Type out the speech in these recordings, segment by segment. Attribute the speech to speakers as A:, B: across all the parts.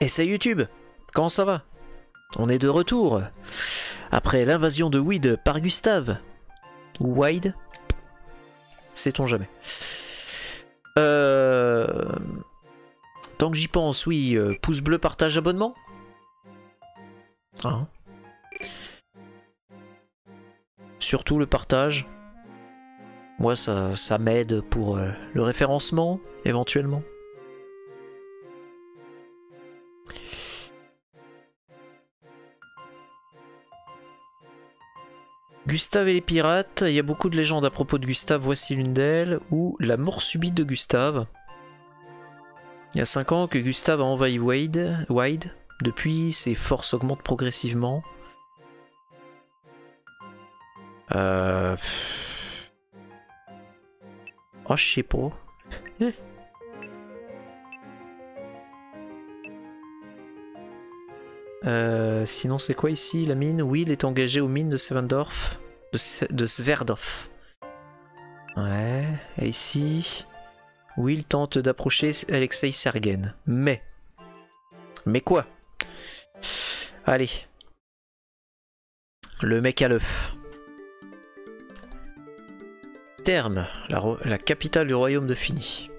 A: Et c'est YouTube Comment ça va? On est de retour après l'invasion de Weed par Gustave. Ou Wide Sait-on jamais. Euh... Tant que j'y pense, oui, euh, pouce bleu, partage, abonnement. Hein? Surtout le partage. Moi, ça, ça m'aide pour euh, le référencement, éventuellement. Gustave et les pirates, il y a beaucoup de légendes à propos de Gustave, voici l'une d'elles, ou la mort subite de Gustave. Il y a 5 ans que Gustave a envahi Wade, Wide, depuis ses forces augmentent progressivement. Euh... Oh, je sais pas. Euh, sinon, c'est quoi ici La mine? Will est engagé aux mines de Sevendorf. De, Sverdorf. Ouais. Et ici, Will tente d'approcher Alexei Sergen. Mais. Mais quoi? Allez. Le mec à l'œuf. Terme, la, capitale du royaume de Fini.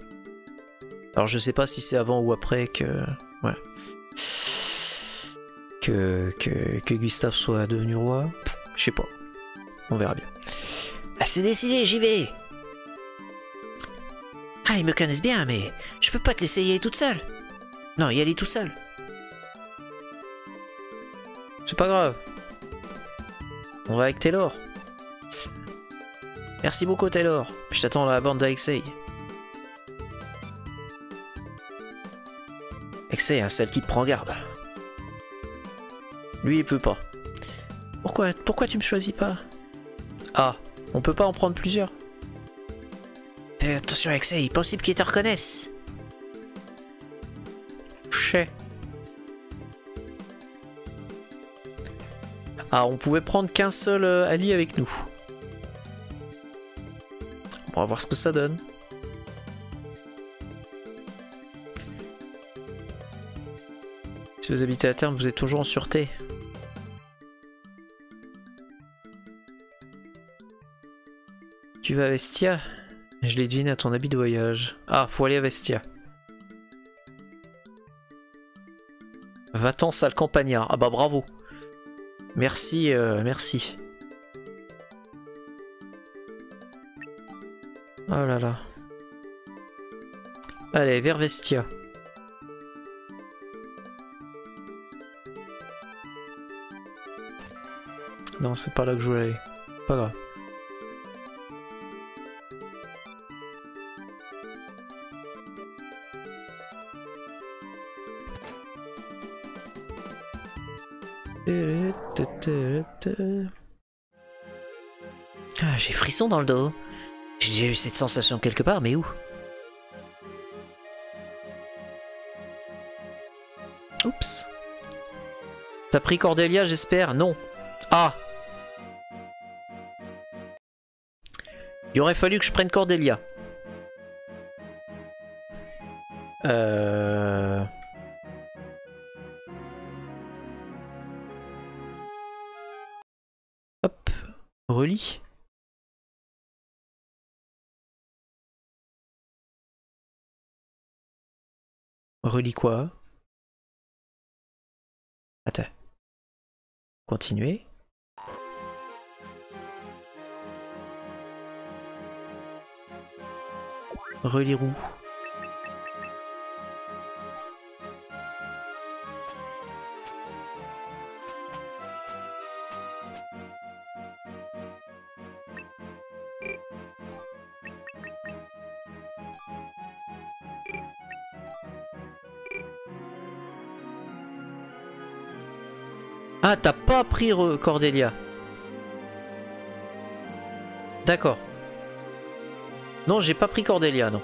A: Alors je sais pas si c'est avant ou après que... que, que, Gustave soit devenu roi. Je sais pas. On verra bien. Ah, c'est décidé, j'y vais Ah, ils me connaissent bien, mais je peux pas te laisser y aller toute seule. Non, y aller tout seul. C'est pas grave. On va avec Taylor. Merci beaucoup Taylor. Je t'attends à la bande d'Alexei. Alexei, un seul type prend garde. Lui, il peut pas. Pourquoi, pourquoi tu me choisis pas? Ah, on peut pas en prendre plusieurs Fais attention avec ça, il est possible qu'ils te reconnaissent. Chez. Ah, on pouvait prendre qu'un seul euh, allié avec nous. On va voir ce que ça donne. Si vous habitez à terme, vous êtes toujours en sûreté. Tu vas à Vestia? Je l'ai deviné à ton habit de voyage. Ah, faut aller à Vestia. Va-t'en, sale campagnard. Ah bah bravo. Merci, euh, merci. Oh là là. Allez, vers Vestia. Non, c'est pas là que je voulais aller. Pas grave. Ah, j'ai frisson dans le dos. J'ai déjà eu cette sensation quelque part, mais où? Oups. T'as pris Cordelia, j'espère? Non. Ah Il aurait fallu que je prenne Cordelia. Euh... Relis quoi? Attends. Continuer. Relirou. Ah, t'as pas pris Cordelia. D'accord. Non, j'ai pas pris Cordelia, non.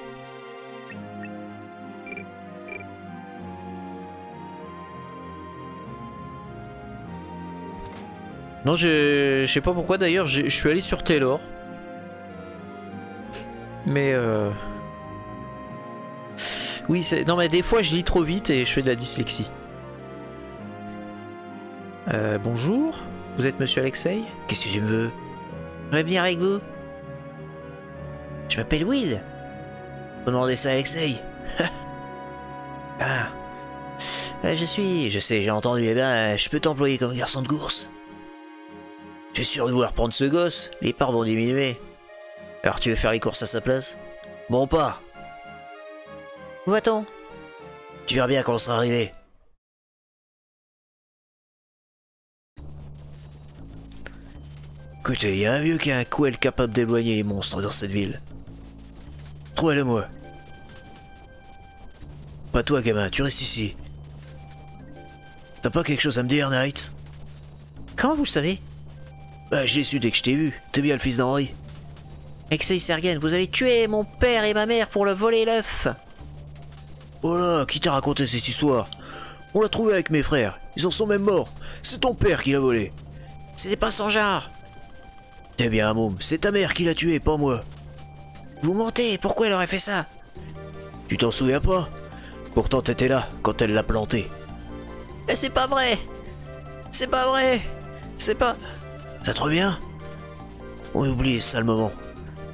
A: Non, je sais pas pourquoi d'ailleurs, je suis allé sur Taylor. Mais euh... Oui, non mais des fois je lis trop vite et je fais de la dyslexie. Euh, bonjour, vous êtes monsieur Alexei?
B: Qu'est-ce que tu me veux? Je vais venir avec vous. Je m'appelle Will. Vous demandez ça à Alexei Ah. Ah, Je suis, je sais, j'ai entendu, eh ben, je peux t'employer comme garçon de course. Je suis sûr de vouloir prendre ce gosse, les parts vont diminuer. Alors tu veux faire les courses à sa place? Bon pas. Où va-t-on? Tu verras bien quand on sera arrivé. Écoutez, il y a un vieux qui a un couel capable d'éloigner les monstres dans cette ville. Trouvez-le moi. Pas toi, gamin, tu restes ici. T'as pas quelque chose à me dire, Knight? Comment vous le savez? Bah, je l'ai su dès que je t'ai vu. T'es bien le fils d'Henri. Exei Sergen, vous avez tué mon père et ma mère pour le voler l'œuf. Oh là, qui t'a raconté cette histoire? On l'a trouvé avec mes frères. Ils en sont même morts. C'est ton père qui l'a volé. C'était pas son genre. Eh bien, Moum, c'est ta mère qui l'a tué, pas moi. Vous mentez, pourquoi elle aurait fait ça? Tu t'en souviens pas? Pourtant t'étais là quand elle l'a planté. Mais c'est pas vrai C'est pas vrai C'est pas... Ça te revient? On oublie ça le moment.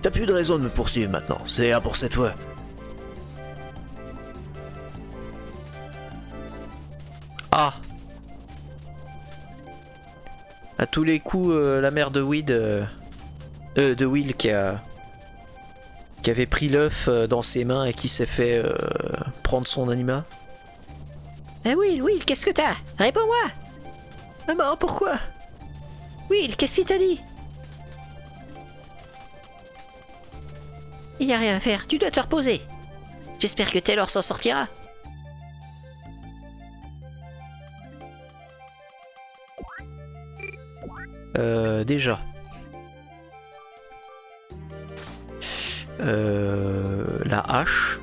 B: T'as plus de raison de me poursuivre maintenant, c'est un pour cette fois.
A: Ah À tous les coups, euh, la mère de Weed, euh, euh, de Will qui a qui avait pris l'œuf euh, dans ses mains et qui s'est fait euh, prendre son anima.
B: Eh Will, Will, qu'est-ce que t'as? Réponds-moi Maman, pourquoi? Will, qu'est-ce qu'il t'a dit? Il n'y a rien à faire, tu dois te reposer. J'espère que Taylor s'en sortira.
A: Euh, déjà. Euh, la hache.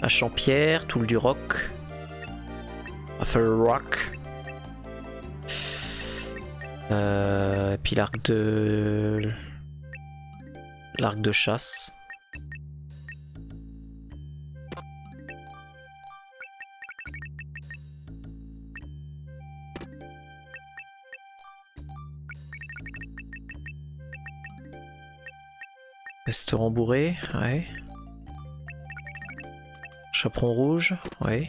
A: Hache en pierre, tool du roc. Raffle rock. Euh, puis l'arc de... L'arc de chasse. Restaurant bourré, ouais. Chaperon rouge, ouais.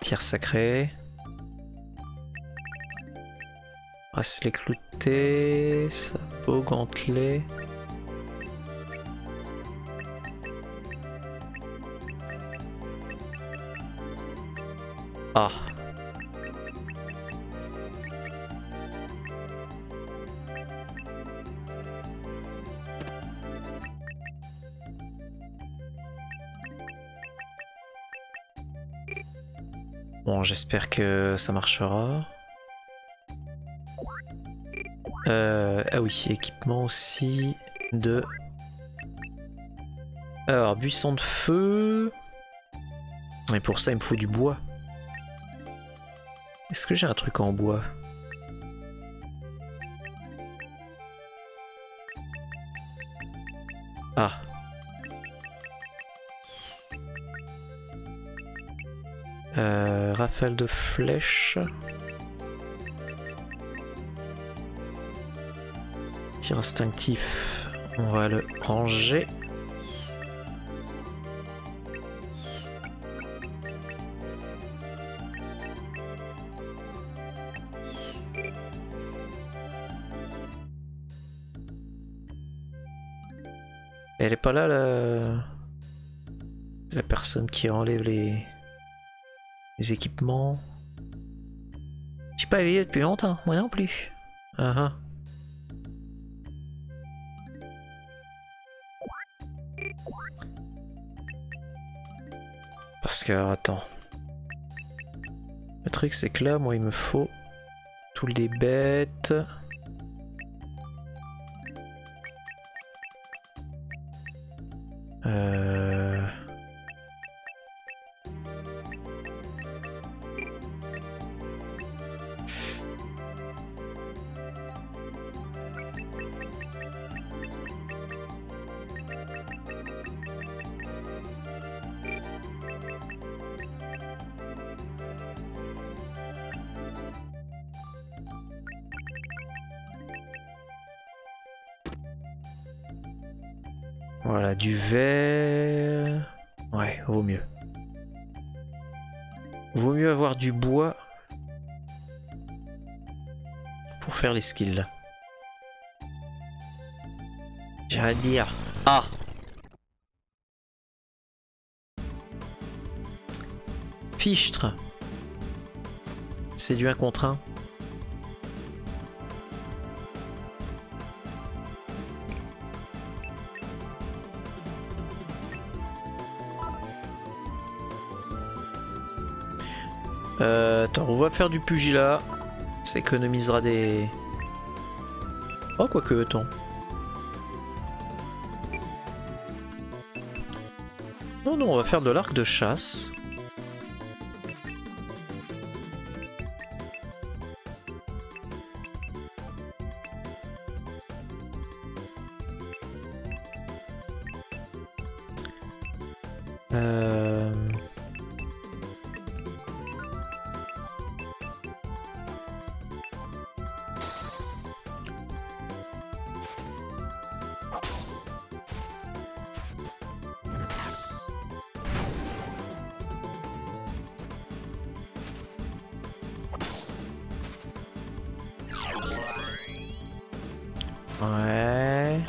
A: Pierre sacrée. Bracelet clouté, sabot gantelet. Ah. J'espère que ça marchera. Euh, ah oui, équipement aussi de... Alors, buisson de feu... Et pour ça, il me faut du bois. Est-ce que j'ai un truc en bois? Ah. Euh, rafale de flèches. Tir instinctif. On va le ranger. Elle est pas là la, la personne qui enlève les, les équipements. J'ai pas vu depuis longtemps, moi non plus. Ah ah. Parce que, attends. Le truc c'est que là, moi il me faut tout les bêtes. Euh... les skills. J'ai rien à dire. Ah Fichtre. C'est du 1 contre 1. Euh, attends, on va faire du pugilat. Ça économisera des... Oh, quoique, attends. Non, non, on va faire de l'arc de chasse. Ouais.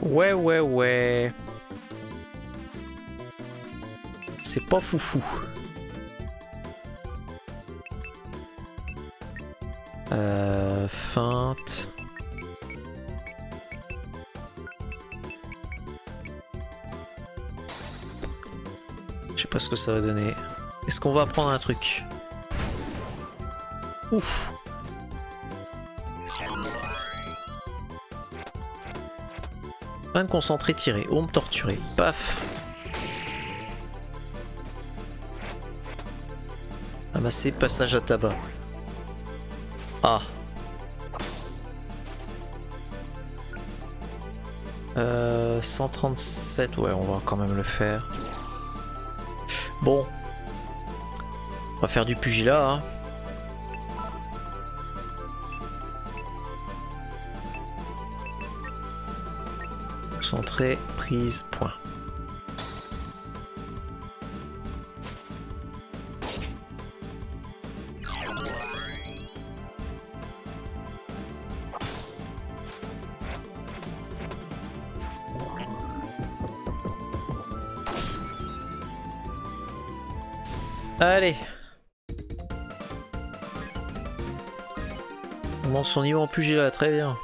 A: Ouais, ouais, ouais. C'est pas foufou. Ce que ça va donner. Est-ce qu'on va apprendre un truc Ouf Fin de concentrer, tirer. Ombre torturée. Paf Amasser, passage à tabac. Ah. Euh, 137, ouais, on va quand même le faire. Bon. On va faire du pugilat. Hein. Concentré, prise, point. Allez. Son niveau en pugilat, très bien.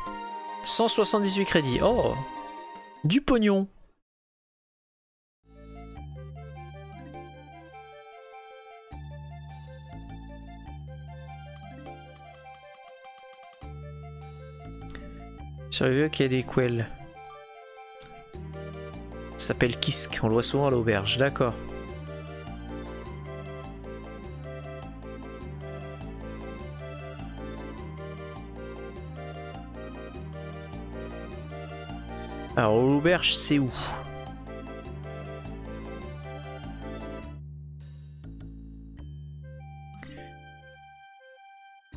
A: 178 crédits. Oh Du pognon Sérieux qu'il y a des quels. S'appelle Kisk, on le voit souvent à l'auberge, d'accord. Alors, l'auberge, c'est où?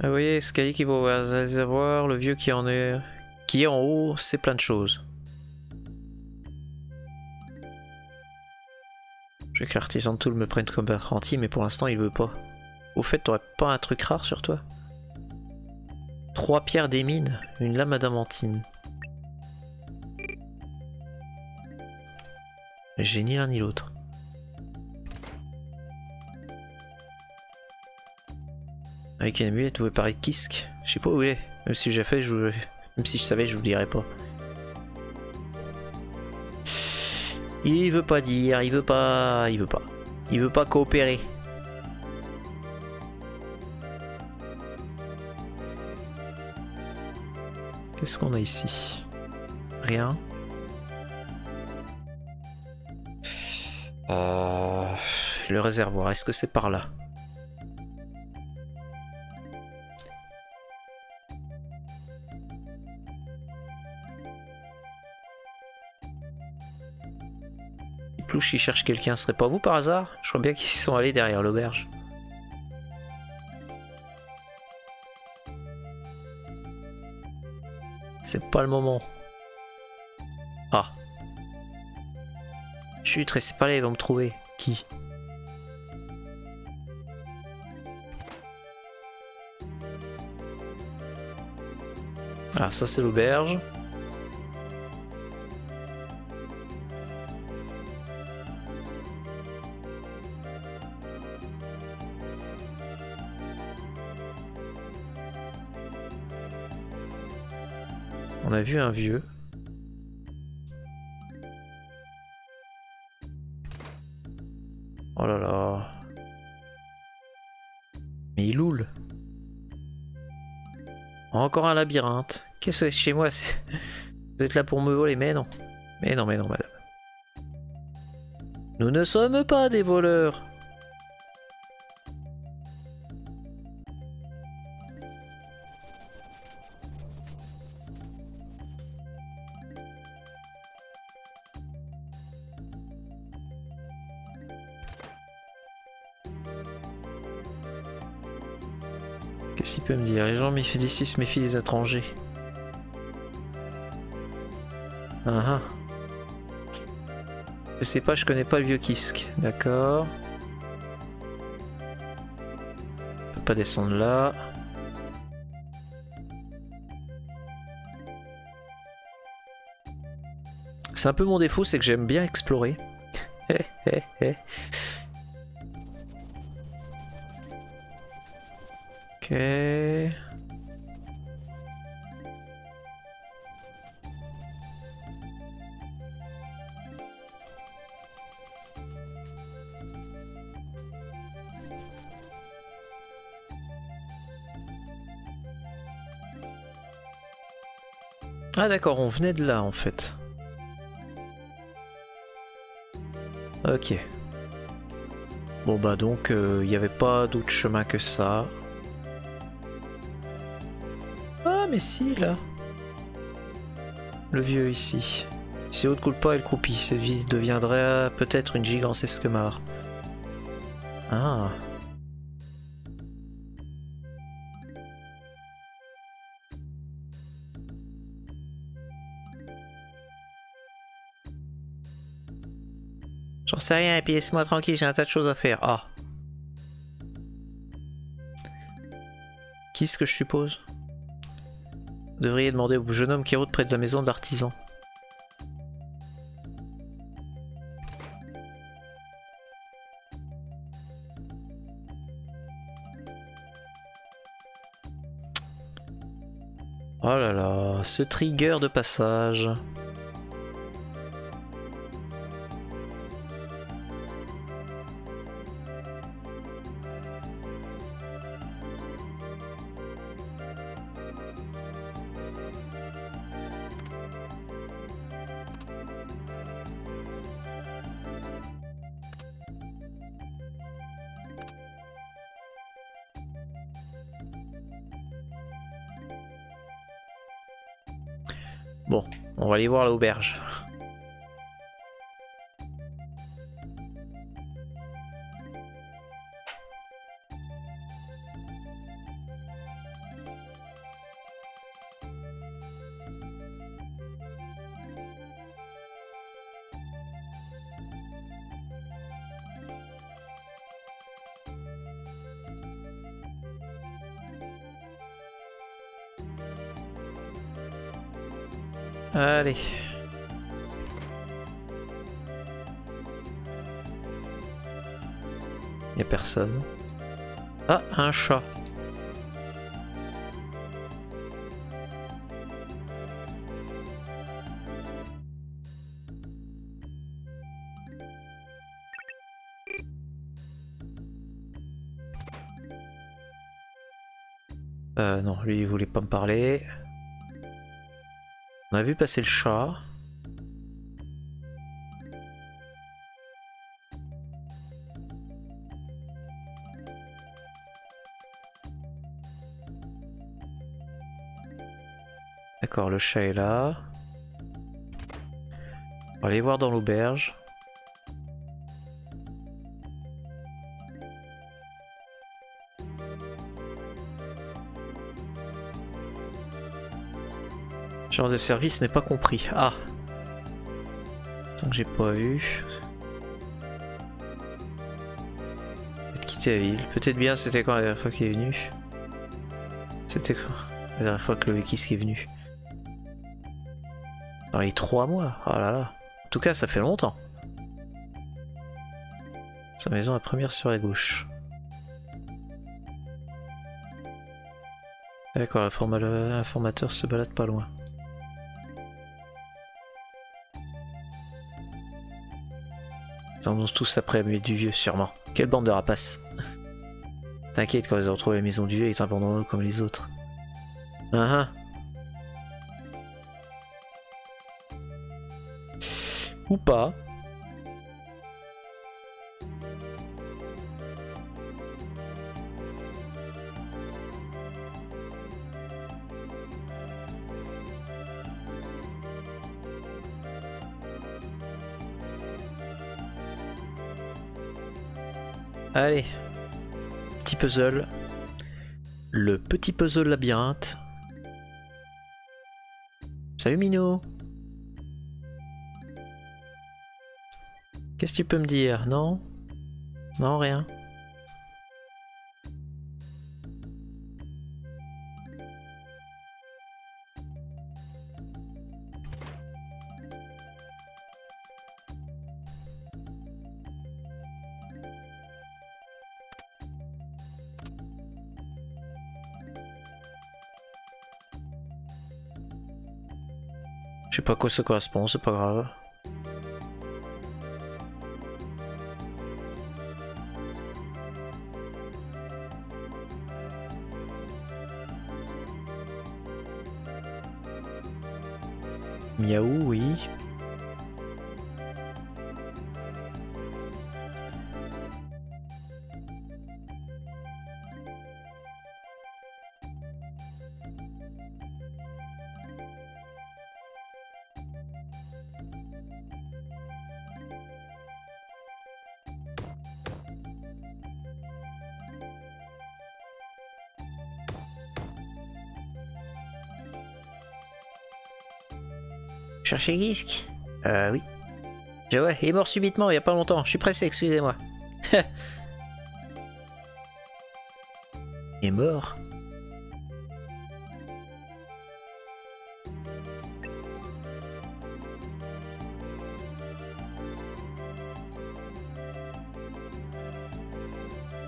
A: Ah, vous voyez, escalier qui va au réservoir, le vieux qui en est, qui est en haut, c'est plein de choses. Je veux que l'artisan de Toul me prenne comme apprenti, mais pour l'instant il veut pas. Au fait, t'aurais pas un truc rare sur toi? Trois pierres des mines, une lame adamantine. J'ai ni l'un ni l'autre. Avec une amulette, vous pouvez parler de Kisk. Je sais pas où il est. Même si j'ai fait, je vous... même si je savais, je vous dirais pas. Il veut pas dire, il veut pas, il veut pas. Il veut pas coopérer. Qu'est-ce qu'on a ici? Rien. Euh, le réservoir, est-ce que c'est par là? Plouche, il cherche quelqu'un, ce serait pas vous par hasard? Je crois bien qu'ils sont allés derrière l'auberge. C'est pas le moment. Chut, restez pas là, ils vont me trouver. Qui Ah, ça c'est l'auberge. On a vu un vieux. Oh là là. Mais il loule. Encore un labyrinthe. Qu'est-ce que c'est chez moi Vous êtes là pour me voler Mais non. Mais non, mais non, madame. Nous ne sommes pas des voleurs. Peut me dire Les gens méfient d'ici se méfient des étrangers. Ah ah. Je sais pas, je connais pas le vieux Kisk. D'accord. Pas descendre là. C'est un peu mon défaut, c'est que j'aime bien explorer. Ah d'accord, on venait de là en fait. Ok. Bon bah donc il n'y avait pas d'autre chemin que ça. Mais si là. Le vieux ici. Si haute coule pas, elle croupit. Cette vie deviendrait peut-être une gigantesque mare. Ah. J'en sais rien, et puis laissez-moi tranquille, j'ai un tas de choses à faire. Ah. Qui est-ce que je suppose? Devriez demander au jeune homme qui rôde près de la maison de l'artisan. Oh là là, ce trigger de passage. Aller voir l'auberge. Y a personne. Ah, un chat. Euh, non, lui voulait pas me parler. On a vu passer le chat. D'accord, le chat est là. On va aller voir dans l'auberge. De service n'est pas compris. Ah Tant que j'ai pas eu. Peut-être quitter la ville. Peut-être bien c'était quand la dernière fois qu'il est venu. C'était quand la dernière fois que le Kiss est venu. Dans les trois mois. Oh là là. En tout cas, ça fait longtemps. Sa maison la première sur la gauche. D'accord, l'informateur se balade pas loin. Ils en ont tous après mais du vieux, sûrement. Quelle bande de rapaces. T'inquiète quand ils ont retrouvé la maison du vieux, ils t'abandonneront comme les autres. Uh Ou pas. Allez. Petit puzzle. Le petit puzzle labyrinthe. Salut Mino Qu'est-ce que tu peux me dire? Non? Non, rien? Sais pas quoi ça correspond, c'est pas grave. Miaou, oui. Chercher Gisk Euh, oui. Ouais, il est mort subitement il y a pas longtemps. Je suis pressé, excusez-moi. il est mort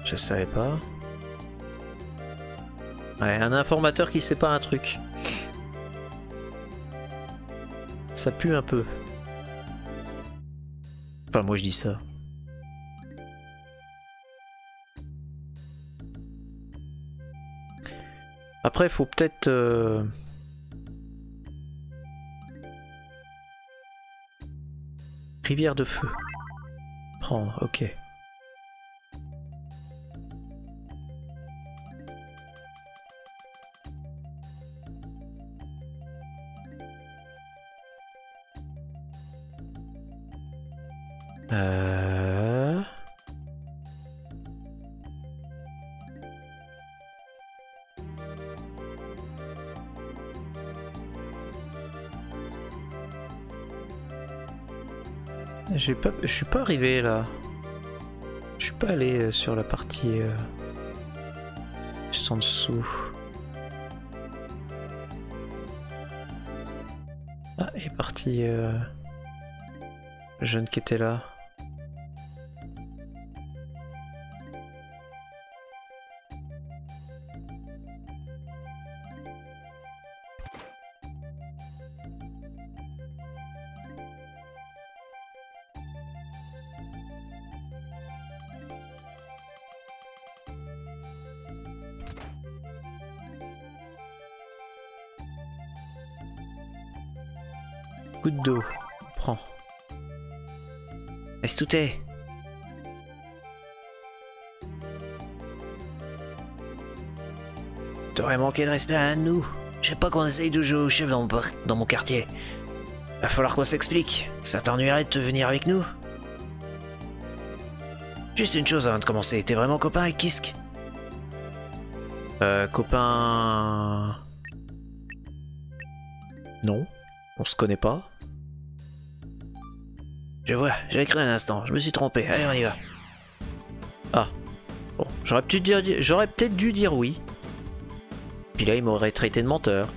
A: Je savais pas. Ouais, un informateur qui sait pas un truc. Ça pue un peu. Enfin, moi je dis ça. Après, faut peut-être... Euh, Rivière de feu. Prendre, ok. Je suis pas arrivé là. Je suis pas allé euh, sur la partie euh, juste en dessous. Ah, et partie euh, jeune qui était là. Prends. Est-ce tout est? T'aurais manqué de respect à un de nous. Je sais pas qu'on essaye de jouer au chef dans mon, dans mon quartier. Va falloir qu'on s'explique. Ça t'ennuierait de te venir avec nous? Juste une chose avant de commencer. T'es vraiment copain avec Kisk? Euh, copain... Non, on se connaît pas.
B: Je vois, j'ai cru un instant, je me suis trompé. Allez, on y va.
A: Ah. Bon, j'aurais peut-être dû, peut-être dû dire oui. Puis là, il m'aurait traité de menteur.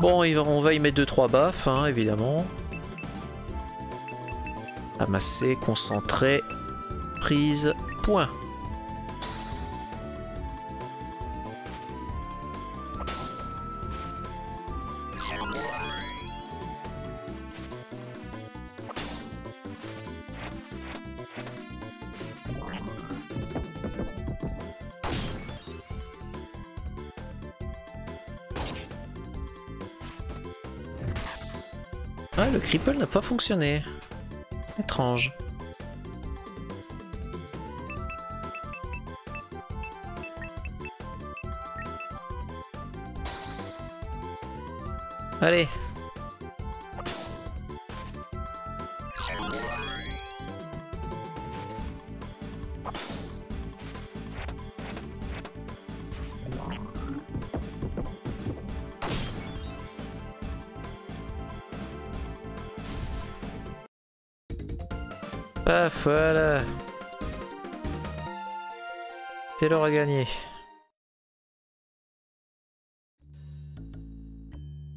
A: Bon, on va y mettre 2-3 baffes, hein, évidemment. Amasser, concentrer, prise, point. Cripple n'a pas fonctionné. Étrange. Allez. Taylor a gagné.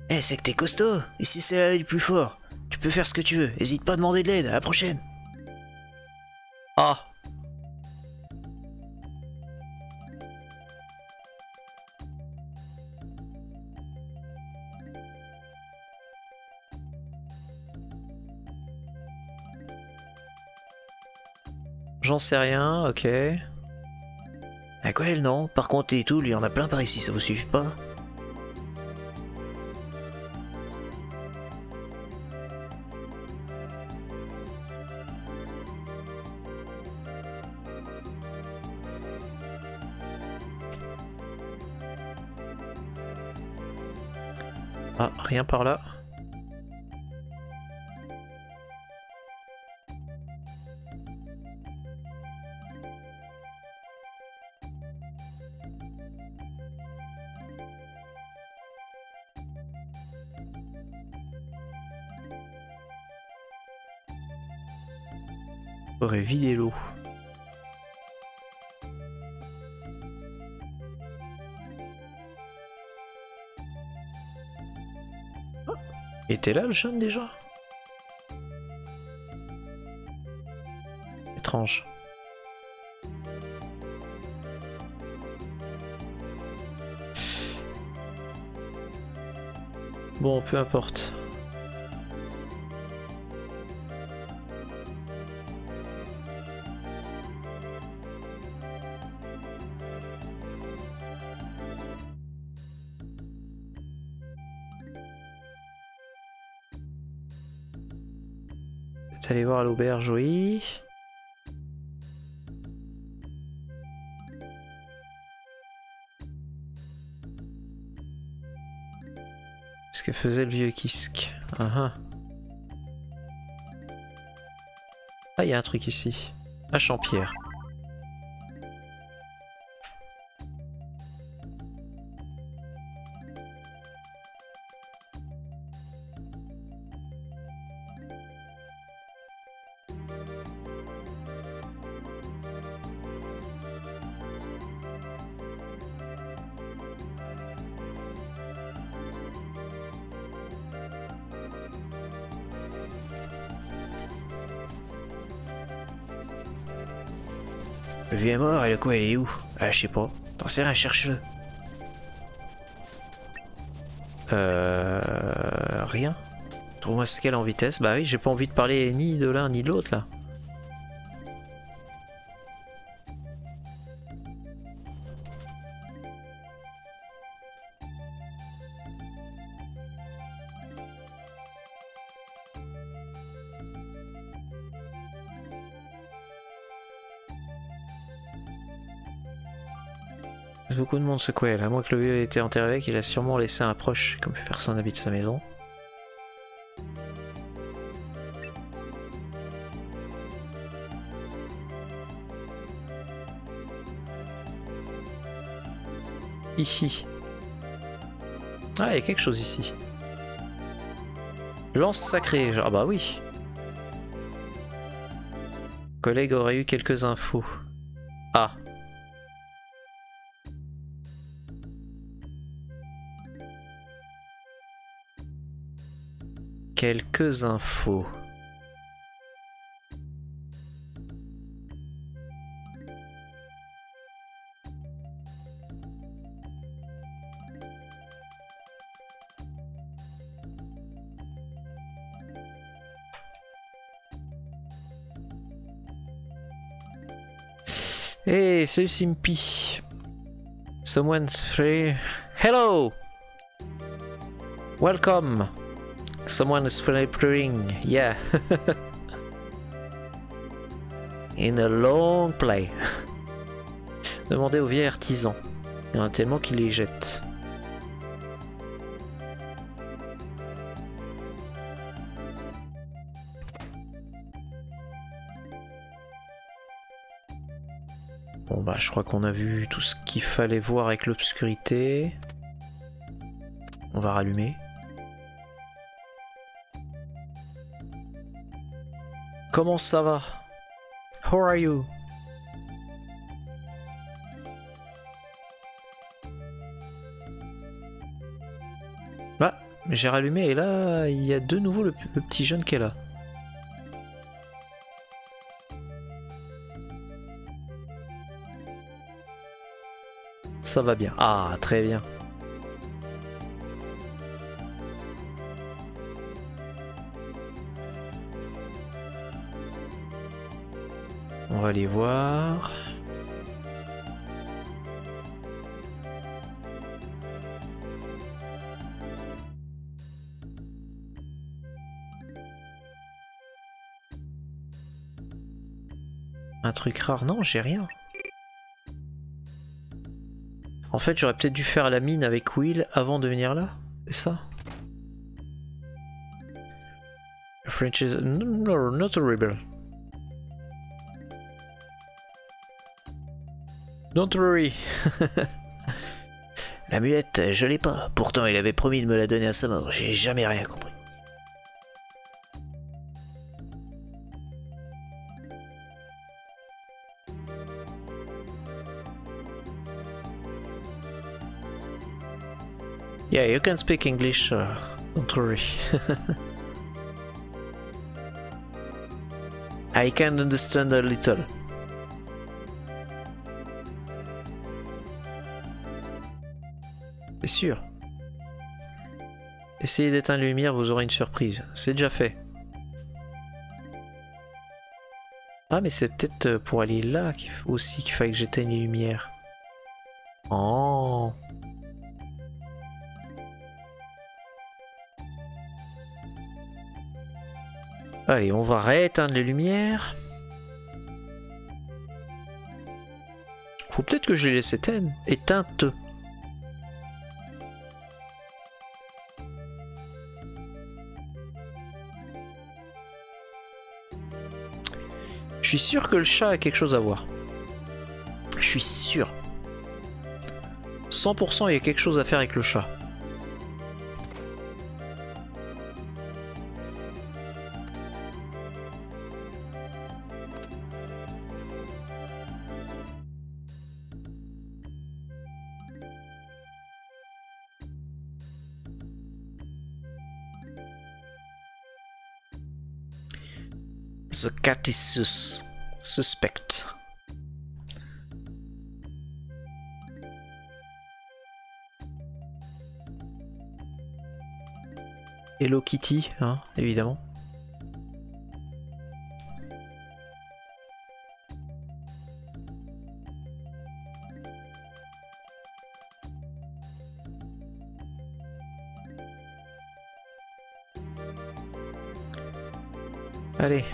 B: Eh, c'est que t'es costaud. Ici, c'est la du plus fort. Tu peux faire ce que tu veux. Hésite pas à demander de l'aide. À la prochaine.
A: Ah J'en sais rien, ok.
B: À quoi elle, non? Par contre, et tout, lui, y en a plein par ici, ça vous suffit pas?
A: Ah, rien par là. Faudrait vider l'eau. Était là le jeune déjà? Étrange. Bon, peu importe. L'auberge, oui. Ce que faisait le vieux Kisk. Ah ah. Ah, il y a un truc ici. À Champierre.
B: Est mort et le coup, elle est où? Ah, je sais pas. T'en sais rien, cherche-le.
A: Euh... Rien. Trouve-moi ce qu'elle en vitesse. Bah oui, j'ai pas envie de parler ni de l'un ni de l'autre là. Beaucoup de monde secoué. À moins que le vieux ait été enterré avec, il a sûrement laissé un proche, comme plus personne n'habite sa maison. Hihi. Ah, il y a quelque chose ici. Lance sacrée. Ah bah oui. Collègue aurait eu quelques infos. Ah. Quelques infos. Hey, salut Simpy. Someone's free. Hello! Welcome! Someone is flipping. Yeah. In a long play. Demandez au vieil artisan. Il y en a tellement qu'il les jette. Bon bah je crois qu'on a vu tout ce qu'il fallait voir avec l'obscurité. On va rallumer. Comment ça va? How are you? Ah, j'ai rallumé et là, il y a de nouveau le, le petit jeune qui est là. Ça va bien. Ah, très bien. Va aller voir. Un truc rare, non, j'ai rien. En fait, j'aurais peut-être dû faire la mine avec Will avant de venir là. C'est ça? French is... No, no, not a rebel. Don't worry.
B: La muette, je l'ai pas. Pourtant, il avait promis de me la donner à sa mort. J'ai jamais rien compris.
A: Yeah, you can speak English, uh, don't worry. I can understand a little. C'est sûr. Essayez d'éteindre la lumière, vous aurez une surprise. C'est déjà fait. Ah, mais c'est peut-être euh, pour aller là aussi qu'il fallait que j'éteigne les lumières. Oh. Allez, on va rééteindre les lumières. Faut peut-être que je les laisse éteindre. Éteintes. Je suis sûr que le chat a quelque chose à voir. Je suis sûr. 100% il y a quelque chose à faire avec le chat. The cat is sus suspect. Hello Kitty, hein, évidemment. Allez.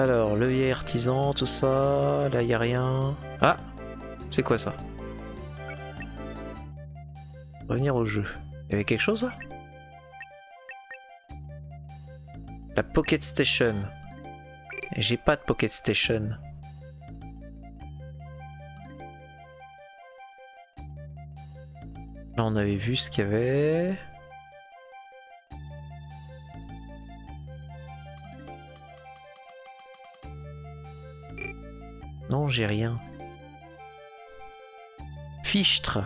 A: Alors, le vieil artisan, tout ça, là y a rien. Ah C'est quoi ça? Revenir au jeu. Il y avait quelque chose là? La Pocket Station. J'ai pas de Pocket Station. Là, on avait vu ce qu'il y avait. J'ai rien. Fichtre.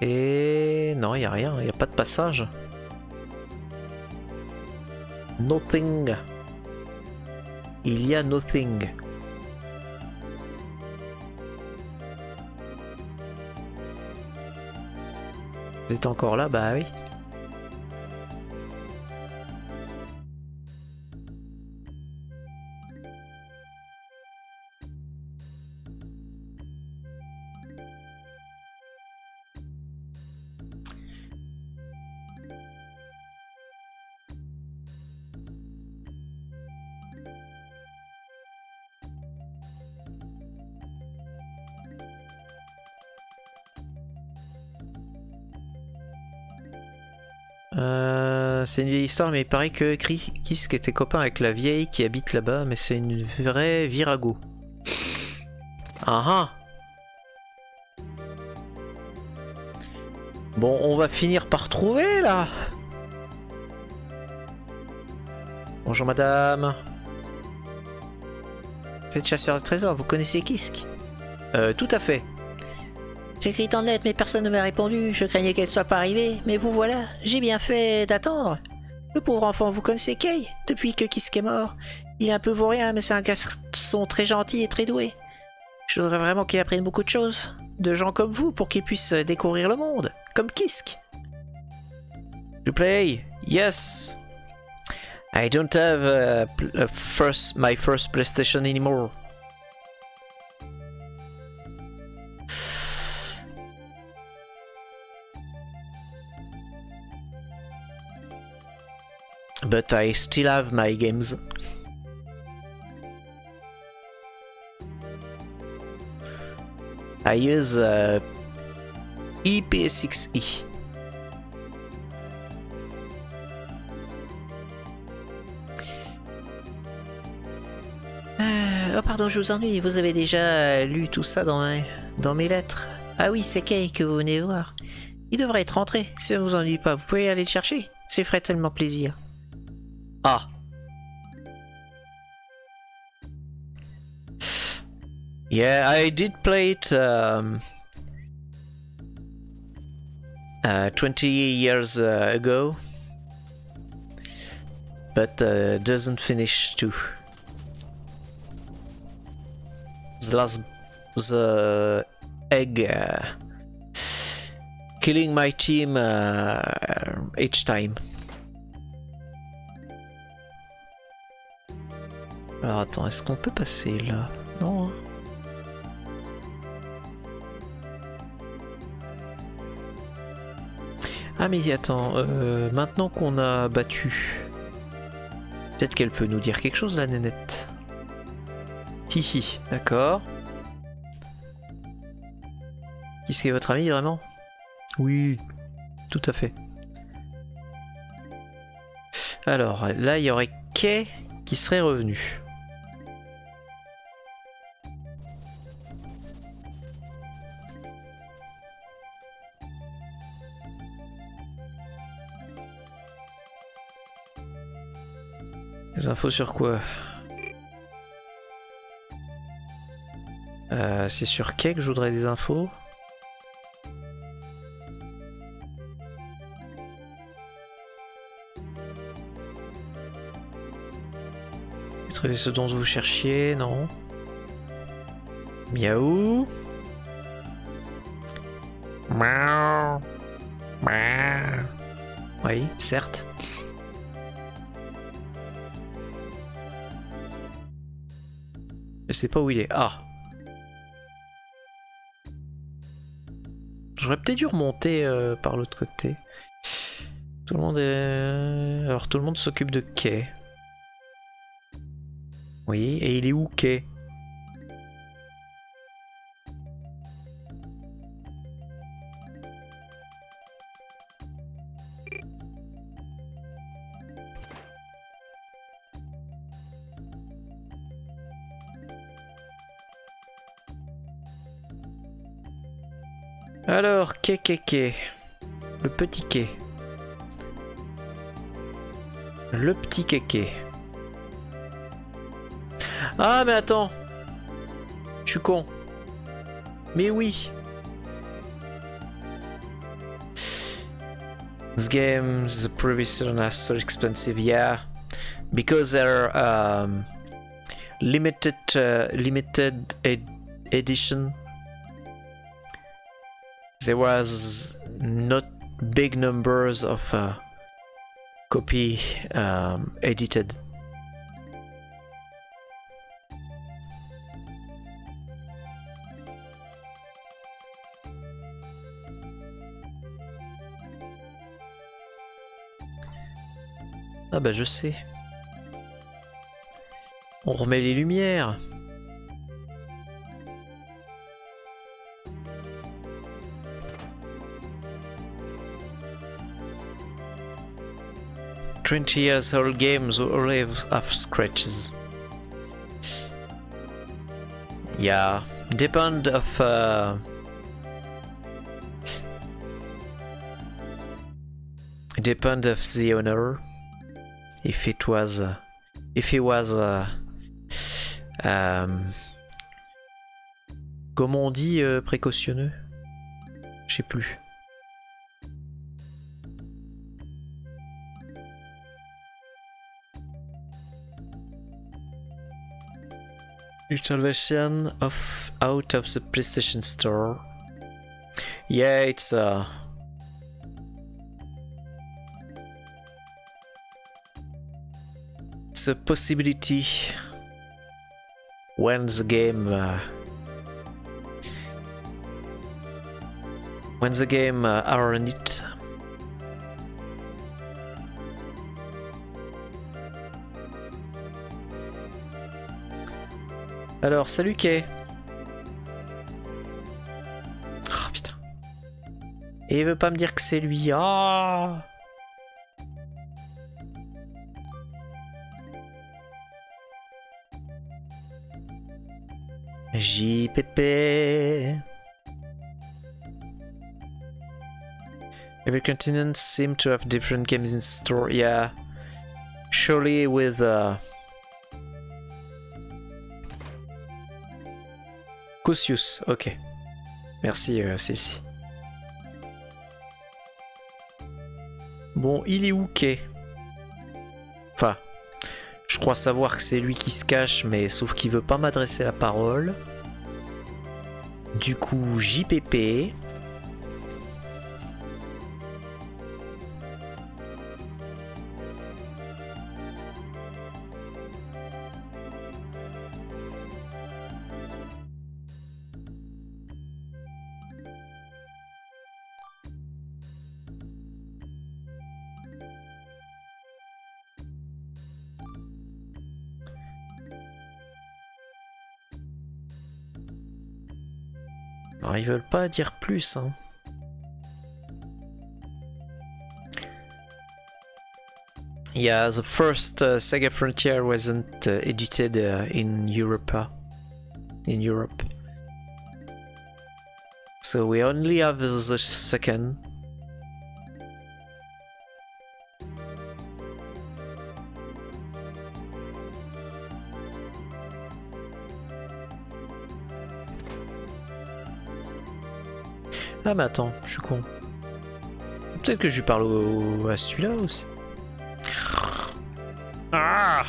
A: Et non, il n'y a rien, il n'y a pas de passage. Nothing. Il y a nothing. Vous êtes encore là? Bah oui. Euh, c'est une vieille histoire, mais il paraît que Kisk était copain avec la vieille qui habite là-bas, mais c'est une vraie virago. Ah ah Bon, on va finir par trouver là Bonjour madame. Vous êtes chasseur de trésors, vous connaissez Kisk? Euh, tout à fait.
B: J'ai écrit tant de lettres, mais personne ne m'a répondu. Je craignais qu'elle soit pas arrivée, mais vous voilà. J'ai bien fait d'attendre. Le pauvre enfant, vous connaissez Kay? Depuis que Kisk est mort. Il est un peu vaurien, mais c'est un garçon très gentil et très doué. Je voudrais vraiment qu'il apprenne beaucoup de choses. De gens comme vous, pour qu'il puisse découvrir le monde. Comme Kisk.
A: To play? Yes I don't have uh, a first, my first PlayStation anymore. But I still have my games. I use uh, EP6E.
B: Euh, oh pardon, je vous ennuie, vous avez déjà lu tout ça dans mes, dans mes lettres. Ah oui, c'est Kay que vous venez voir. Il devrait être rentré, si ça ne vous ennuie pas, vous pouvez aller le chercher. Ça ferait tellement plaisir.
A: Ah. Yeah, I did play it um, uh, 20 years uh, ago, but uh, doesn't finish too. The last the egg uh, killing my team uh, each time. Alors attends, est-ce qu'on peut passer là? Non. hein. Ah mais attends, euh, maintenant qu'on a battu, peut-être qu'elle peut nous dire quelque chose la nénette. Hihi, d'accord. Qui c'est votre ami vraiment? Oui, tout à fait. Alors là, il y aurait Kay qui serait revenu. Infos sur quoi Euh, C'est sur Kay que je voudrais des infos. Trouver ce dont vous cherchiez, non? Miaou. Oui, certes. Sais pas où il est. Ah. J'aurais peut-être dû remonter euh, par l'autre côté. Tout le monde est... Alors tout le monde s'occupe de Kay. Oui, et il est où Kay? Alors, quai, quai, quai. Le petit quai. Le petit kéké. Ah, mais attends. Je suis con. Mais oui. This game, the previous one is so expensive, yeah. Because they're um, limited, uh, limited ed edition. There was not big numbers of uh, copy um, edited. Ah bah je sais. On remet les lumières. Twenty years old games all have, scratches. Yeah, depend of uh, depend of the owner. If it was uh, if he was uh, um, comment on dit euh, précautionneux? Je sais plus Version of out of the PlayStation Store. Yeah, it's uh it's a possibility when the game uh, when the game uh, are on it. Alors, salut Kay. Oh putain. Et il veut pas me dire que c'est lui. Ah JPP. Every continent seem to have different games in store. Yeah. Surely with uh, Cosius, ok. Merci euh, Cécile. Bon, il est où Kay? Enfin, je crois savoir que c'est lui qui se cache, mais sauf qu'il veut pas m'adresser la parole. Du coup, JPP. Ils veulent pas dire plus. Hein. Yeah, the first uh, Sega Frontier wasn't uh, edited uh, in Europe. uh, in Europe. So we only have the second. Ah mais attends, je suis con. Peut-être que je lui parle au- à celui-là aussi. Ah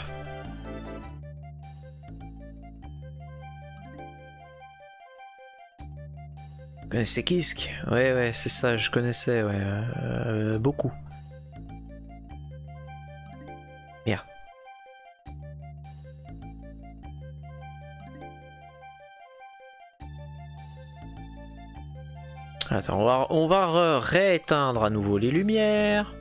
A: Vous connaissez Kisk? Ouais ouais c'est ça, je connaissais ouais, euh, beaucoup. Attends, on va, on va re- rééteindre à nouveau les lumières.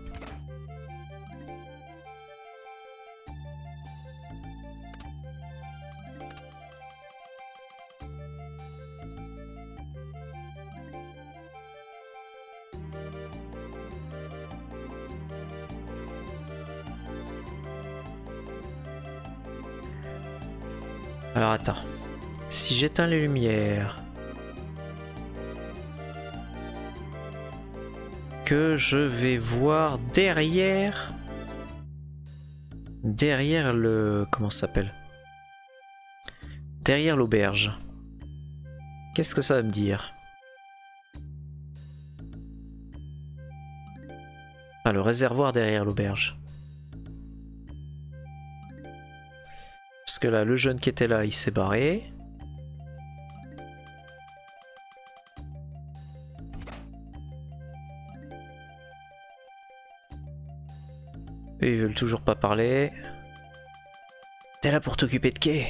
A: Alors attends. Si j'éteins les lumières. Je vais voir derrière. Derrière le. Comment s'appelle? Derrière l'auberge. Qu'est-ce que ça va me dire? Ah, le réservoir derrière l'auberge. Parce que là, le jeune qui était là, il s'est barré. Ils veulent toujours pas parler.
B: T'es là pour t'occuper de Kay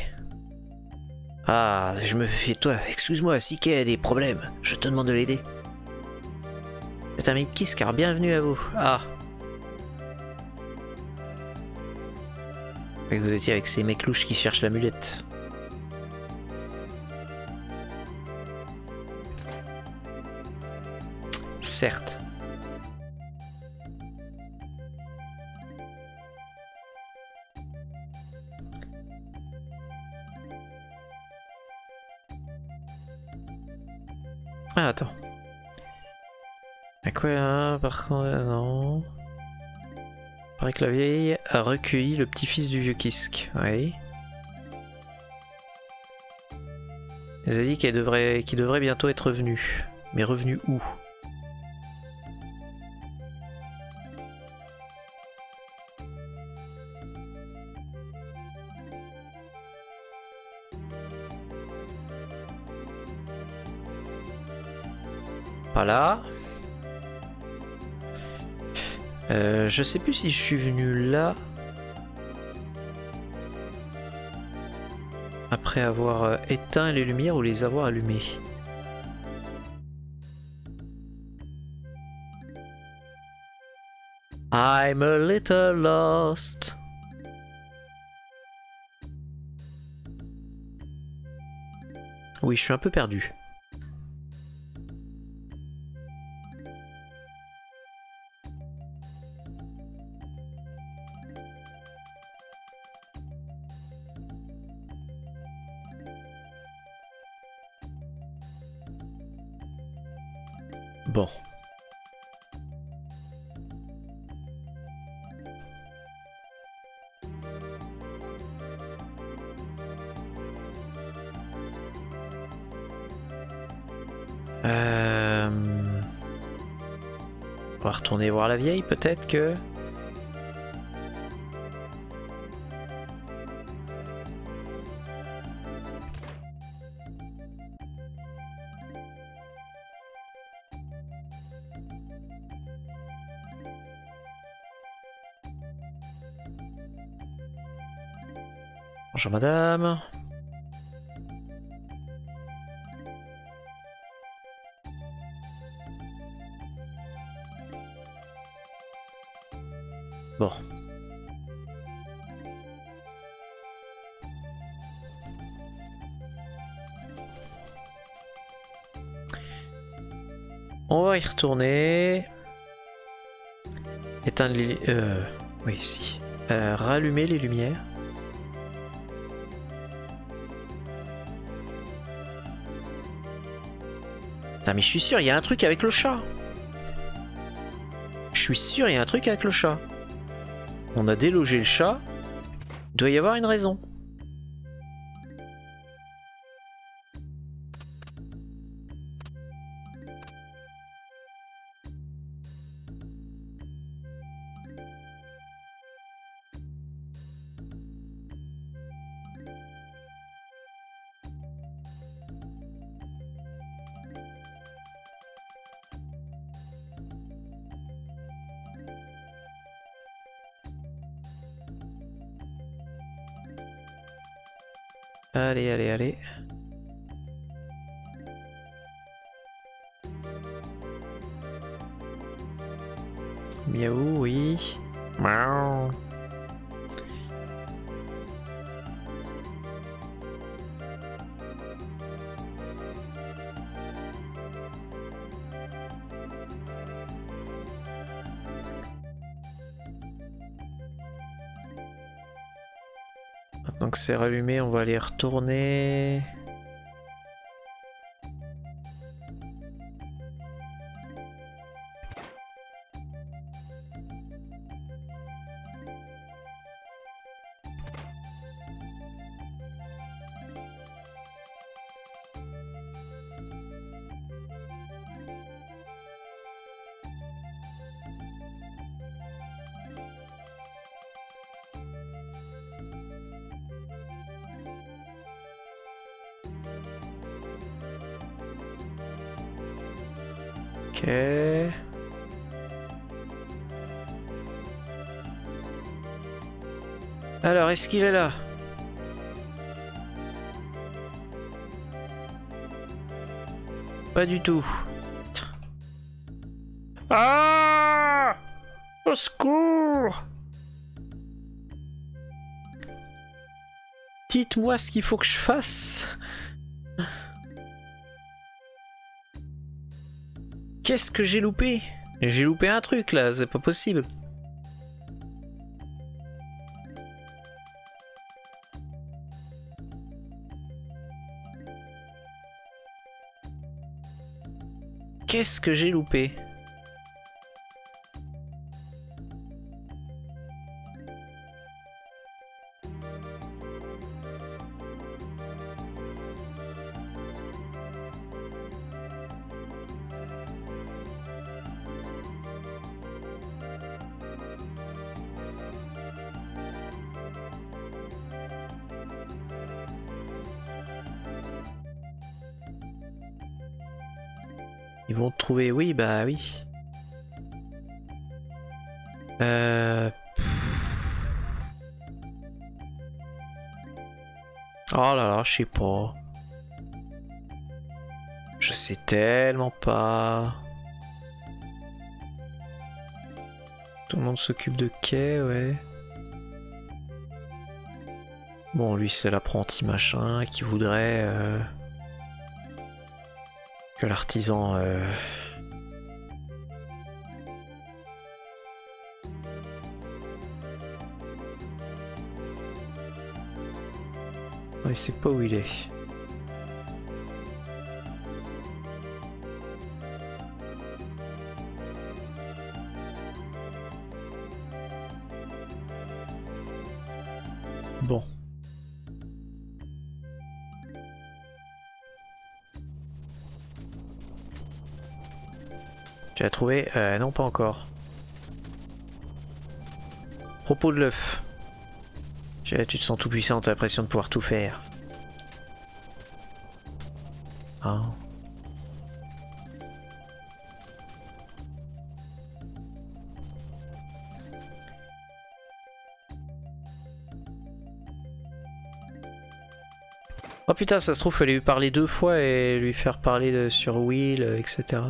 B: Ah, je me fais de toi. Excuse-moi, si Kay a des problèmes, je te demande de l'aider.
A: C'est un Kiss car bienvenue à vous. Ah. Et vous étiez avec ces mecs louches qui cherchent l'amulette. Certes. Par contre, euh, non. Paraît que la vieille a recueilli le petit-fils du vieux Kisk. Oui. Elle a dit qu'elle devrait, devrait bientôt être revenu. Mais revenu où? Voilà. Euh, je sais plus si je suis venu là. Après avoir euh, éteint les lumières ou les avoir allumées. I'm a little lost. Oui, je suis un peu perdu. Euh... On va retourner voir la vieille, peut-être que... Bonjour madame. Bon. On va y retourner. Éteindre les... Euh... Oui, si. Euh, rallumer les lumières. mais je suis sûr, il y a un truc avec le chat. Je suis sûr, il y a un truc avec le chat. On a délogé le chat. Il doit y avoir une raison. C'est rallumé, on va aller retourner. Est-ce qu'il est là? Pas du tout. Ah Au secours Dites-moi ce qu'il faut que je fasse. Qu'est-ce que j'ai loupé? J'ai loupé un truc là, c'est pas possible. Qu'est-ce que j'ai loupé? Oui, bah oui. Euh... Oh là là, je sais pas. Je sais tellement pas. Tout le monde s'occupe de quai, ouais. Bon, lui c'est l'apprenti machin qui voudrait... Euh que l'artisan euh... il sait pas où il est. Bon. Tu trouvé? Euh, Non, pas encore. Propos de l'œuf. Tu te sens tout puissant, t'as l'impression de pouvoir tout faire. Ah. Oh putain, ça se trouve, fallait lui parler deux fois et lui faire parler sur Will, etc.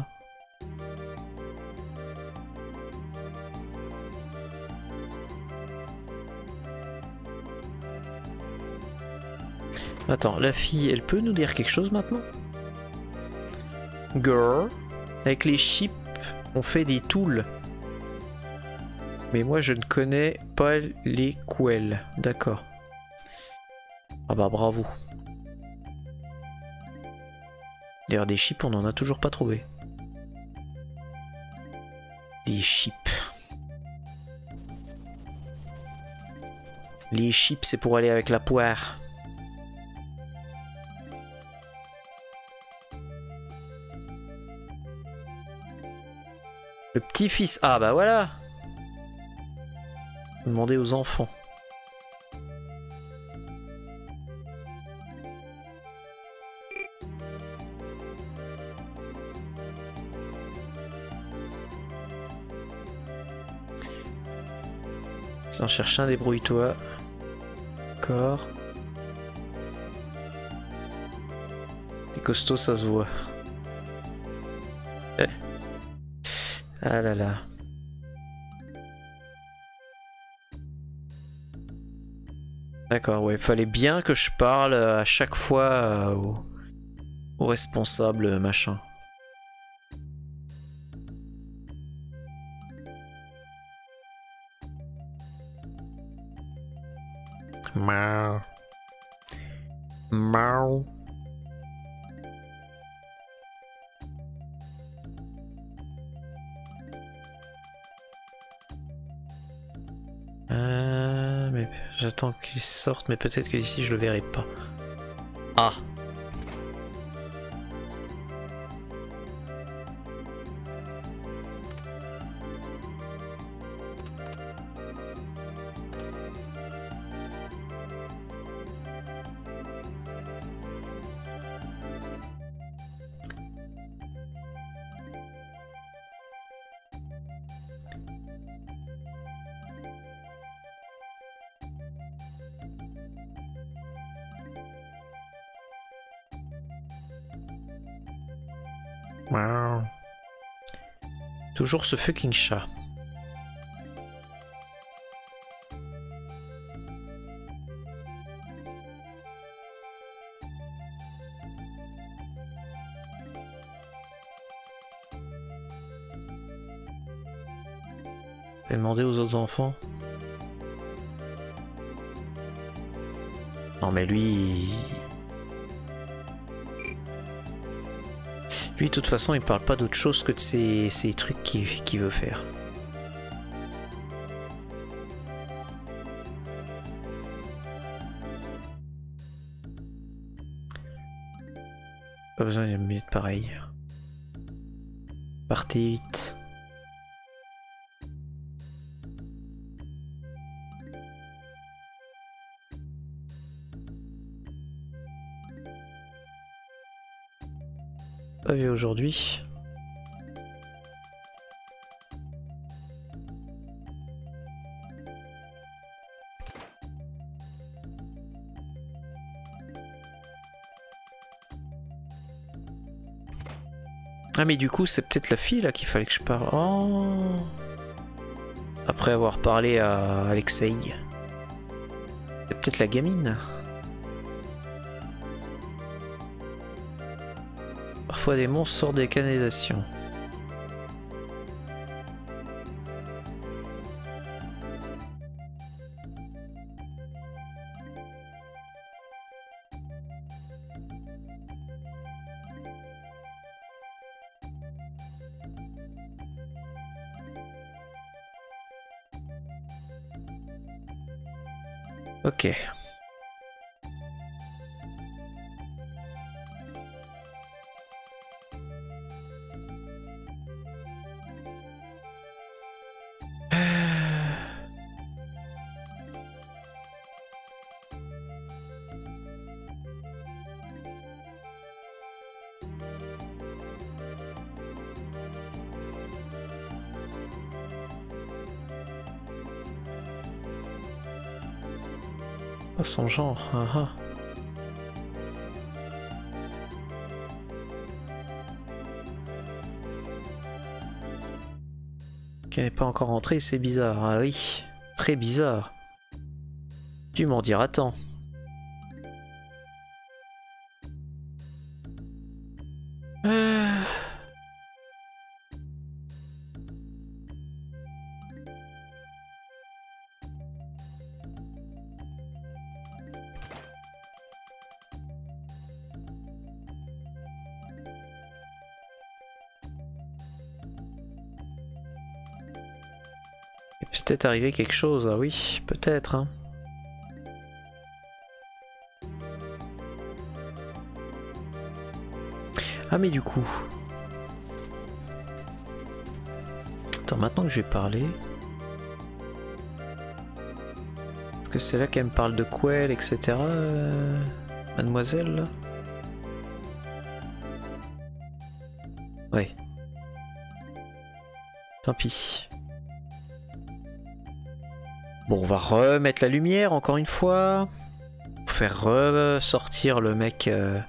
A: Attends, la fille, elle peut nous dire quelque chose maintenant? Girl, avec les chips, on fait des tools. Mais moi, je ne connais pas les quels. D'accord. Ah bah bravo. D'ailleurs, des chips, on n'en a toujours pas trouvé. Des chips. Les chips, c'est pour aller avec la poire. Ah bah voilà Demander aux enfants. Sans chercher un débrouille-toi. D'accord. T'es costaud, ça se voit. Eh. Ah là là. D'accord, ouais, il fallait bien que je parle à chaque fois euh, au, au responsable machin. Mau. Mau. Euh, mais j'attends qu'il sorte, mais peut-être que ici je le verrai pas. Ah Toujours ce fucking chat. Je vais demander aux autres enfants. Non mais lui... Lui de toute façon il parle pas d'autre chose que de ces, ces trucs qu'il veut faire. Pas besoin d'une minute pareil. Partez vite. Aujourd'hui. Ah mais du coup c'est peut-être la fille là qu'il fallait que je parle. Oh. Après avoir parlé à Alexei. C'est peut-être la gamine. Des monstres sortent des canalisations. Son genre, ah. Qui n'est pas encore entré, c'est bizarre. Ah oui, très bizarre. Tu m'en diras tant. Peut-être arrivé quelque chose, ah oui, peut-être. hein. Ah mais du coup... Attends, maintenant que je vais parler... Est-ce que c'est là qu'elle me parle de Quell, etc. euh, Mademoiselle Ouais. Tant pis. Bon, on va remettre la lumière encore une fois. Faire ressortir le mec euh,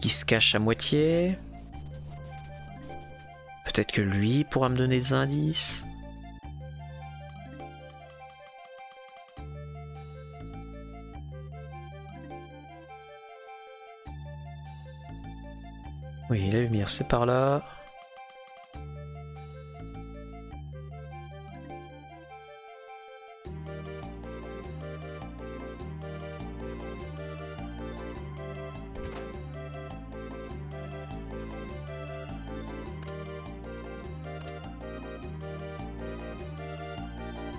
A: qui se cache à moitié. Peut-être que lui pourra me donner des indices. Oui, la lumière, c'est par là.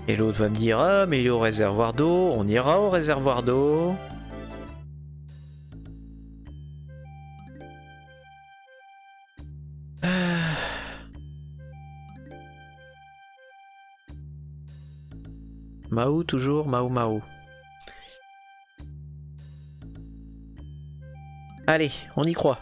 A: Et l'autre va me dire Ah, mais il est au réservoir d'eau, on ira au réservoir d'eau. Ah. Mao, toujours Mao Mao. Allez, on y croit.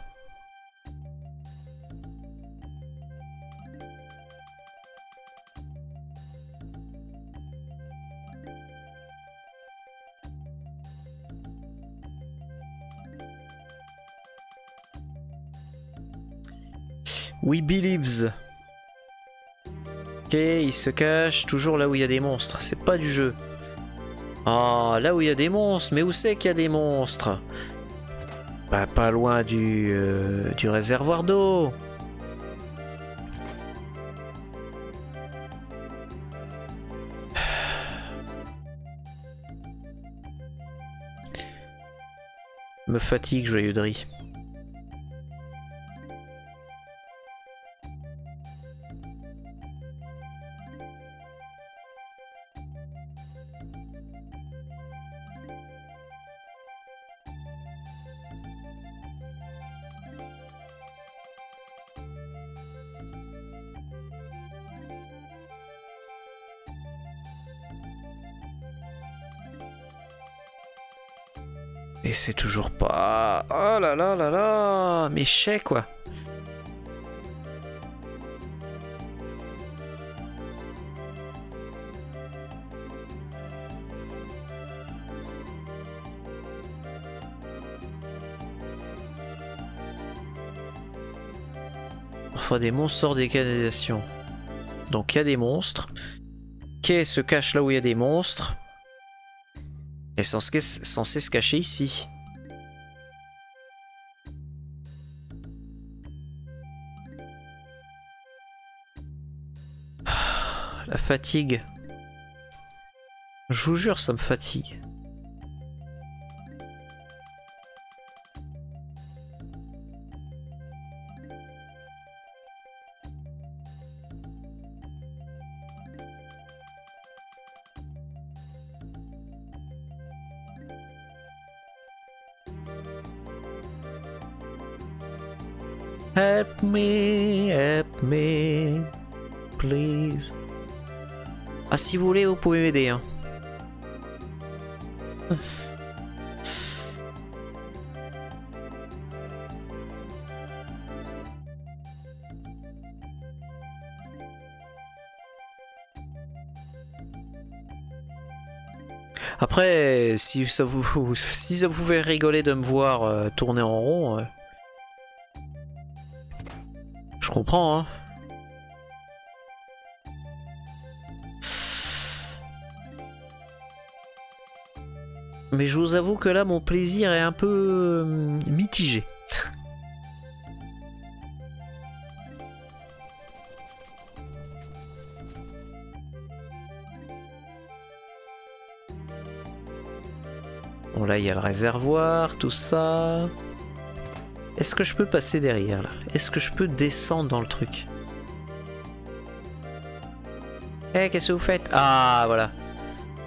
A: We believes. Ok, il se cache toujours là où il y a des monstres. C'est pas du jeu. Ah, là où il y a des monstres. Mais où c'est qu'il y a des monstres? Bah, pas loin du, euh, du réservoir d'eau. Me fatigue, joyeux de riz. Et c'est toujours pas... Oh là là là là Mais chais quoi Parfois des monstres sortent des canalisations. Donc il y a des monstres. Quai se cache là où il y a des monstres? Est censé, censé se cacher ici. Ah, La fatigue. Je vous jure, ça me fatigue. Ah, si vous voulez, vous pouvez m'aider. Hein. Après, si ça vous, si ça vous fait rigoler de me voir euh, tourner en rond, euh, je comprends. Hein. Mais je vous avoue que là, mon plaisir est un peu euh, mitigé. Bon là il y a le réservoir, tout ça. Est-ce que je peux passer derrière là? Est-ce que je peux descendre dans le truc? Eh qu'est-ce que vous faites? Ah voilà.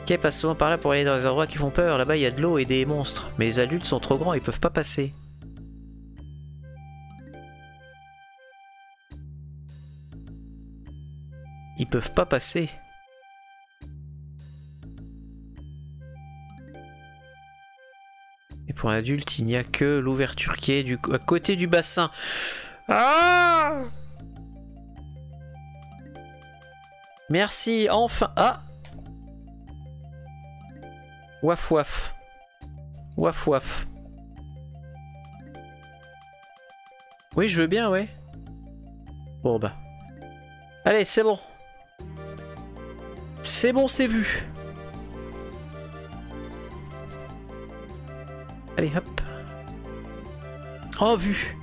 A: Ok passe souvent par là pour aller dans les endroits qui font peur. Là-bas il y a de l'eau et des monstres. Mais les adultes sont trop grands, ils peuvent pas passer. Ils peuvent pas passer. Et pour un adulte, il n'y a que l'ouverture qui est du, à côté du bassin. Ah Merci, enfin. Ah Waf waf. Waf waf. Oui, je veux bien, ouais. Bon bah. Allez, c'est bon. C'est bon, c'est vu. Allez, hop. Oh, vu.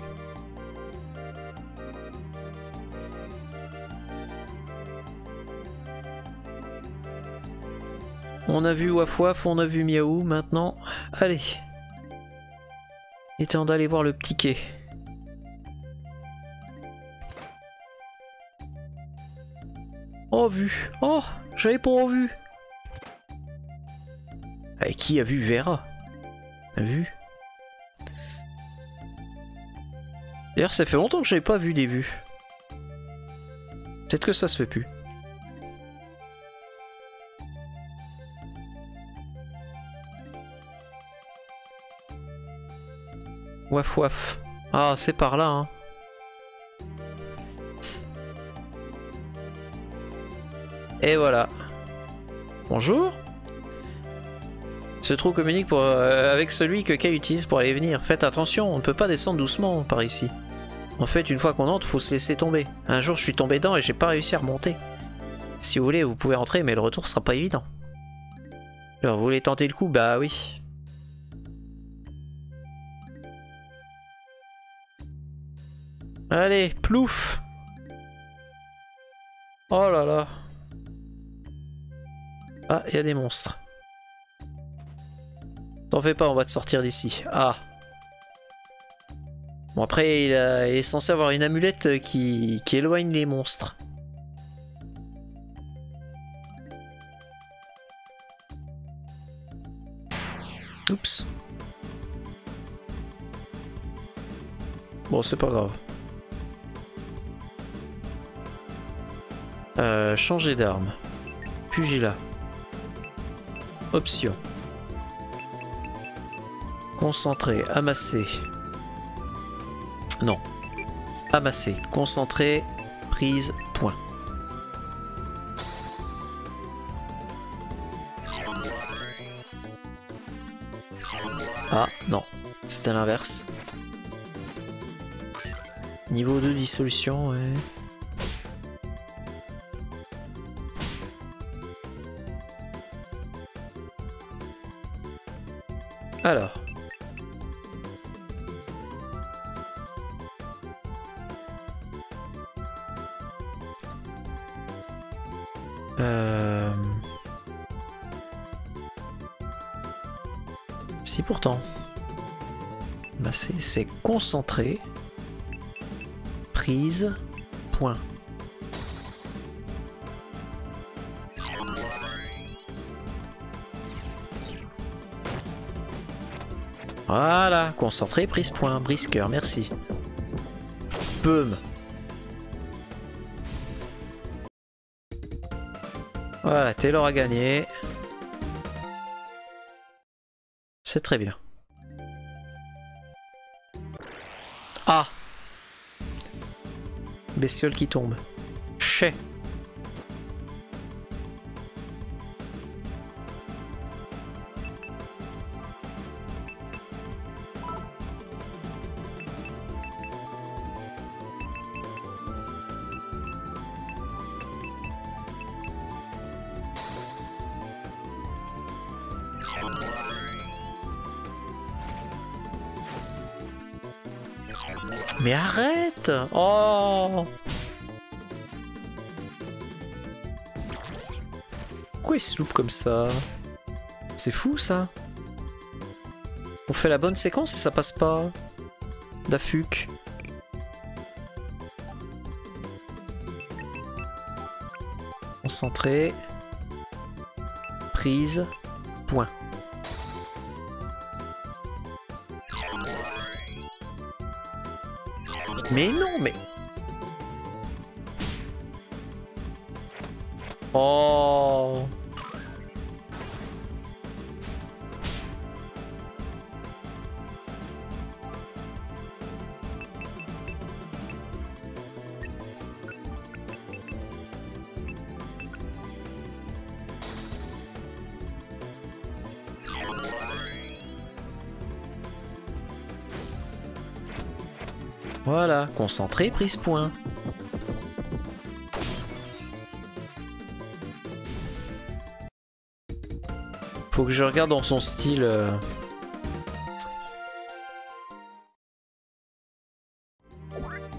A: On a vu Waf on a vu Miaou, maintenant, allez. Il est temps d'aller voir le petit quai. Oh, vu. Oh, j'avais pas vu. Et qui a vu Vera? Vu? D'ailleurs, ça fait longtemps que j'avais pas vu des vues. Peut-être que ça se fait plus. Waf waf. Ah, c'est par là, hein. Et voilà. Bonjour. Ce trou communique pour, euh, avec celui que Kay utilise pour aller venir. Faites attention, on ne peut pas descendre doucement par ici. En fait, une fois qu'on entre, faut se laisser tomber. Un jour, je suis tombé dedans et j'ai pas réussi à remonter. Si vous voulez, vous pouvez rentrer, mais le retour sera pas évident. Alors, vous voulez tenter le coup? Bah oui. Allez, plouf Oh là là Ah, il y a des monstres. T'en fais pas, on va te sortir d'ici. Ah Bon après, il, est censé avoir une amulette qui, qui éloigne les monstres. Oups. Bon, c'est pas grave. Euh, changer d'arme. Pugilat. Option. Concentrer, amasser. Non. Amasser, concentrer, prise, point. Ah, non. C'était l'inverse. Niveau 2 dissolution, ouais. Alors. Euh... Si pourtant. Bah c'est concentré. Prise. Point. Voilà, concentré, prise point, brisqueur, merci. Boum. Voilà, Taylor a gagné. C'est très bien. Ah Bestiole qui tombe. Chez. Mais arrête Oh Pourquoi il se loupe comme ça? C'est fou ça On fait la bonne séquence et ça passe pas. Dafuk. Concentré. Prise. Point. Mais non, mais... Oh Voilà, concentré, prise point. Faut que je regarde dans son style. euh.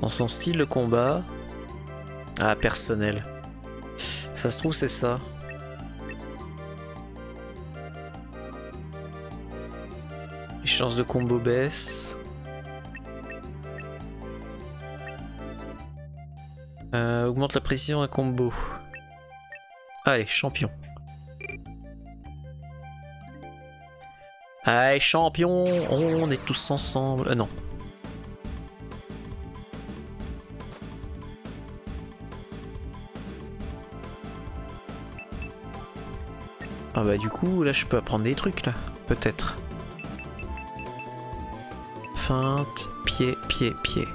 A: Dans son style de combat. Ah, personnel. Ça se trouve, c'est ça. Les chances de combo baissent. Augmente la précision à combo. Allez, champion. Allez, champion On est tous ensemble. Euh, non. Ah bah du coup, là je peux apprendre des trucs là. Peut-être. Feinte, pied, pied, pied.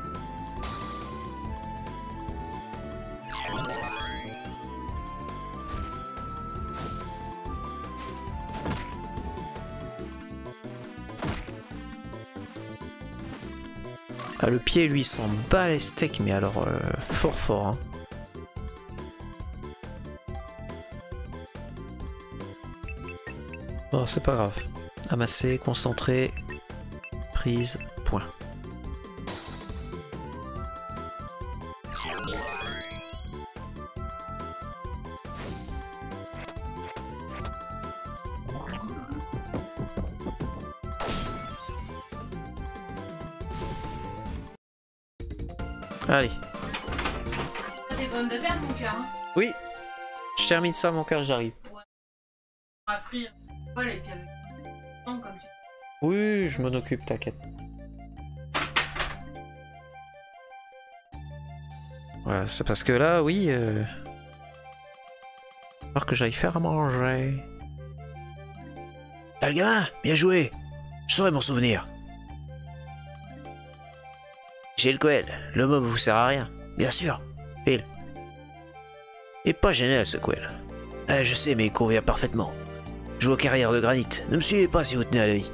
A: Ah, le pied, lui, il s'en bat les steaks, mais alors euh, fort fort. Hein. Bon, c'est pas grave. Amasser, concentrer, prise, point. Je termine ça, mon cœur, j'arrive. Oui, je m'en occupe, t'inquiète. Voilà, c'est parce que là, oui. Euh... Alors que j'aille faire à manger.
B: T'as le gamin Bien joué Je saurais m'en souvenir. J'ai le Coel. Le mob vous sert à rien. Bien sûr. Phil. Est pas génial ce Coel. Euh, je sais, mais il convient parfaitement. Joue aux carrières de granit. Ne me suivez pas si vous tenez à la vie.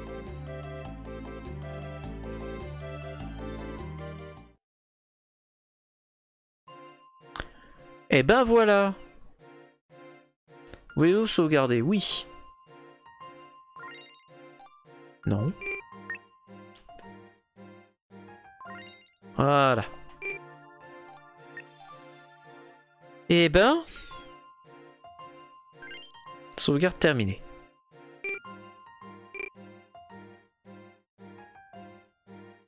A: Et ben voilà. Voulez-vous sauvegarder? Oui. Non. Voilà. Et ben... Sauvegarde terminée.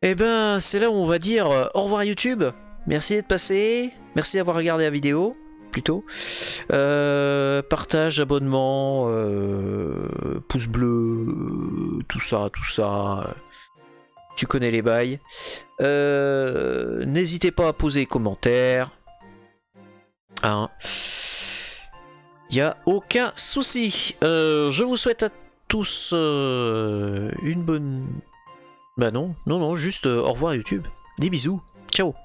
A: Et ben, c'est là où on va dire euh, au revoir YouTube. Merci d'être passé. Merci d'avoir regardé la vidéo, plutôt. Euh, partage, abonnement, euh, pouce bleu, tout ça, tout ça. Tu connais les bails. N'hésitez pas à poser commentaires. Hein. Il n'y a aucun souci. Euh, je vous souhaite à tous euh, une bonne... Bah non, non, non, juste euh, au revoir YouTube. Des bisous. Ciao